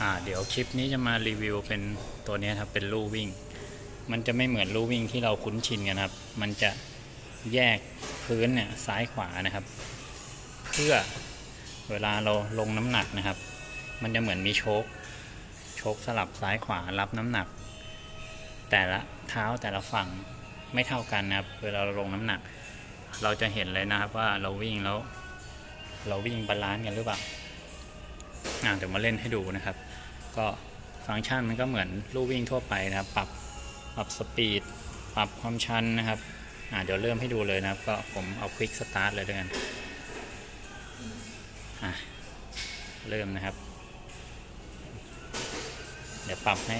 อ่าเดี๋ยวคลิปนี้จะมารีวิวเป็นตัวนี้ครับเป็นลู่วิ่ง มันจะไม่เหมือนลู่วิ่งที่เราคุ้นชินกันครับ มันจะแยกพื้นเนี่ยซ้ายขวานะครับ เพื่อเวลาเราลงน้ำหนักนะครับ มันจะเหมือนมีโชคโชคสลับซ้ายขวารับน้ำหนัก แต่ละเท้าแต่ละฝั่งไม่เท่ากันนะครับ เวลาเราลงน้ำหนัก เราจะเห็นเลยนะครับว่าเราวิ่งแล้ว เราวิ่ง balance กันหรือเปล่า เดี๋ยวมาเล่นให้ดูนะครับ ก็ฟังก์ชันมันก็เหมือนลู่วิ่งทั่วไปนะครับ ปรับปรับ speed ปรับความชันนะครับเดี๋ยวเริ่มให้ดูเลยนะครับ ก็ผมเอา quick start เลยด้วยกันเริ่มนะครับ เดี๋ยวปรับให้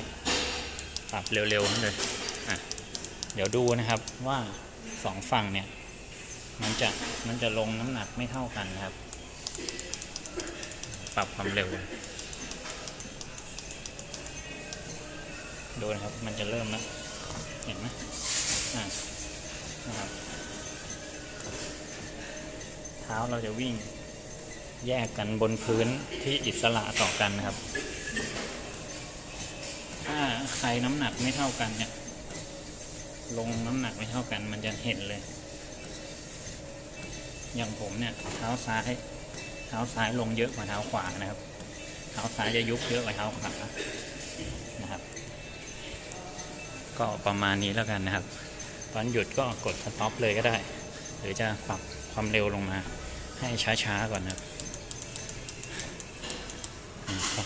ปรับเร็วๆเลยเดี๋ยวดูนะครับว่าสองฝั่งเนี่ย มันจะมันจะลงน้ำหนักไม่เท่ากันนะครับ ปรับความเร็ว ดูนะครับ มันจะเริ่มแล้ว เห็นไหมอะนะครับ เท้าเราจะวิ่งแยกกันบนพื้นที่อิสระต่อกันนะครับ ถ้าใครน้ำหนักไม่เท่ากันเนี่ย ลงน้ำหนักไม่เท่ากัน มันจะเห็นเลย อย่างผมเนี่ย เท้าซ้าย เท้าซ้ายลงเยอะกว่าเท้าขวานะครับ เท้าซ้ายจะยุบเยอะกว่าเท้าขวานะครับ ก็ประมาณนี้แล้วกันนะครับ ตอนหยุดก็กดสต็อปเลยก็ได้ หรือจะปรับความเร็วลงมาให้ช้าๆก่อนนะครับ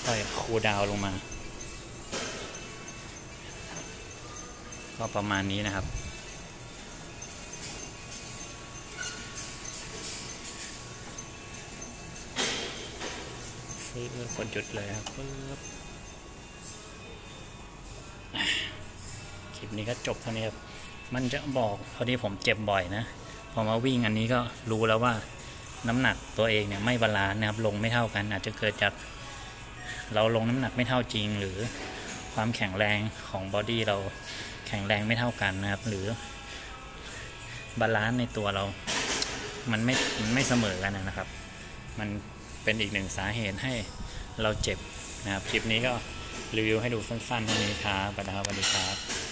ค่อยๆคูลดาวน์ลงมา ก็ประมาณนี้นะครับ ซื้อกดหยุดเลยครับปึ๊บคลิปนี้ก็จบเท่านี้ครับ มันจะบอกพอดีผมเจ็บบ่อยนะพอมาวิ่งอันนี้ก็รู้แล้วว่าน้ำหนักตัวเองเนี่ยไม่ balance นะครับลงไม่เท่ากัน อาจจะเกิดจากเราลงน้ำหนักไม่เท่าจริง หรือความแข็งแรงของ body เราแข็งแรงไม่เท่ากันนะครับ หรือ balance ในตัวเรา มันไม่มันไม่เสมอกันนะครับ มัน เป็นอีกหนึ่งสาเหตุให้เราเจ็บนะครับคลิปนี้ก็รีวิวให้ดูสั้นๆเท่านี้ครับสวัสดีครับ